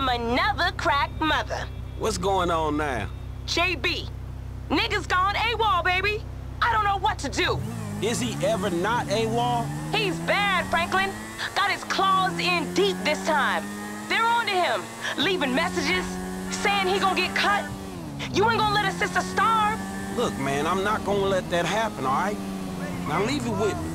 from another crack mother. What's going on now? JB. Niggas gone AWOL, baby. I don't know what to do. Is he ever not AWOL? He's bad, Franklin. Got his claws in deep this time. They're on to him, leaving messages, saying he gonna get cut. You ain't gonna let a sister starve. Look, man, I'm not gonna let that happen, all right? Now leave it with me.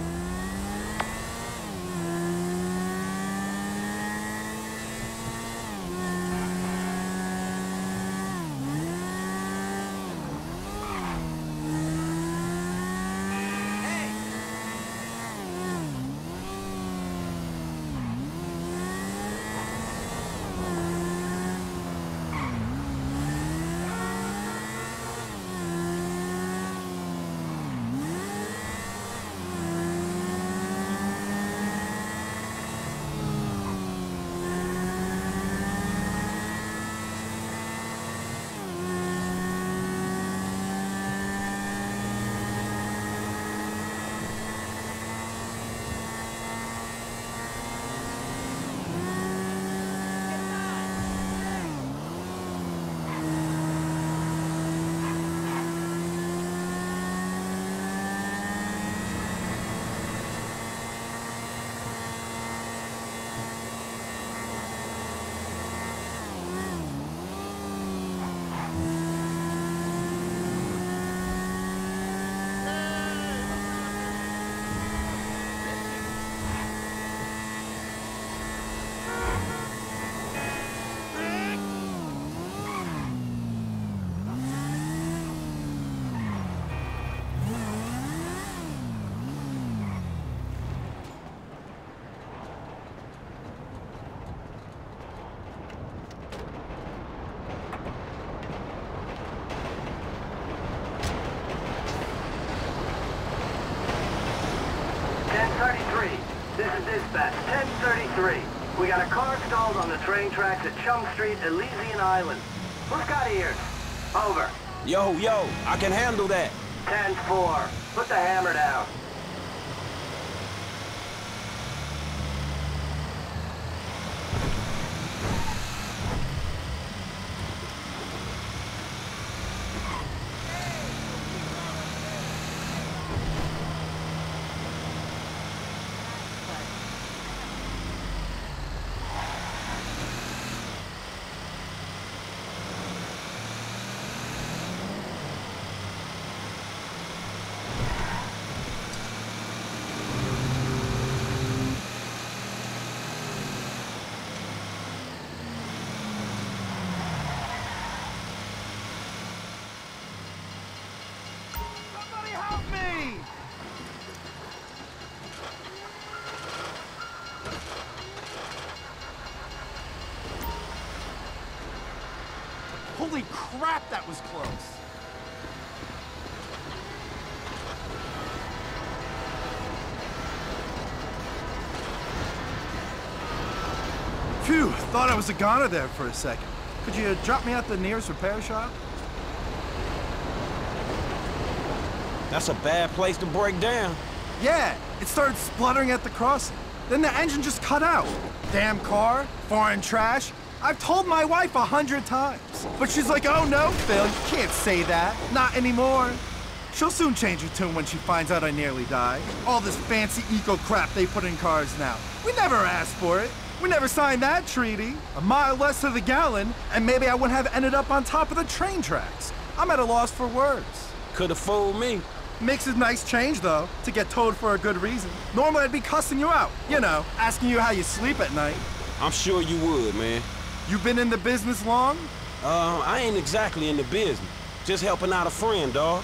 This dispatch, 1033. We got a car stalled on the train tracks at Chum Street, Elysian Island. Who's got ears? Over. Yo, yo, I can handle that. 10-4. Put the hammer down. Crap, that was close! Phew, thought I was a goner there for a second. Could you drop me at the nearest repair shop? That's a bad place to break down. Yeah, it started spluttering at the crossing. Then the engine just cut out. Damn car, foreign trash. I've told my wife a hundred times. But she's like, oh no, Phil, you can't say that. Not anymore. She'll soon change her tune when she finds out I nearly died. All this fancy eco crap they put in cars now. We never asked for it. We never signed that treaty. A mile less to the gallon, and maybe I wouldn't have ended up on top of the train tracks. I'm at a loss for words. Could have fooled me. Makes a nice change, though, to get towed for a good reason. Normally, I'd be cussing you out. You know, asking you how you sleep at night. I'm sure you would, man. You been in the business long? Uh, I ain't exactly in the business. Just helping out a friend, dawg.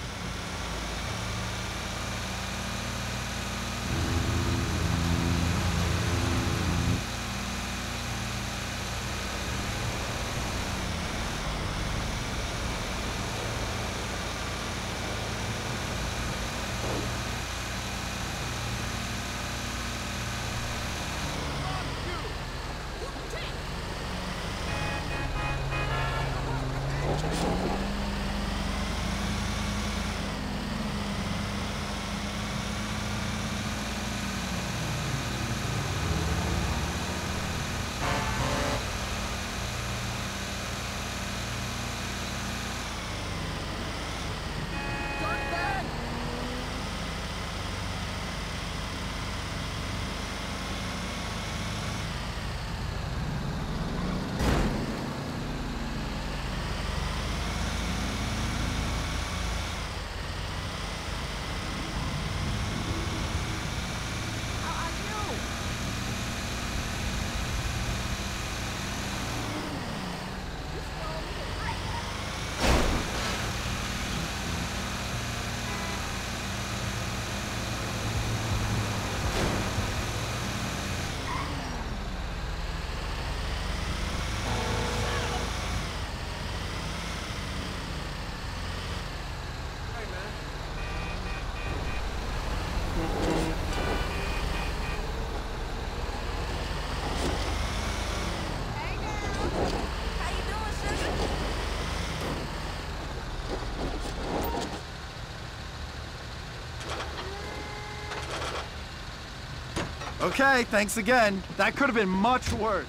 Okay, thanks again. That could have been much worse.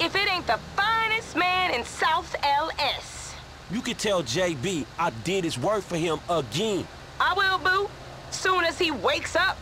If it ain't the finest man in South LS. You can tell JB I did his work for him again. I will, boo. Soon as he wakes up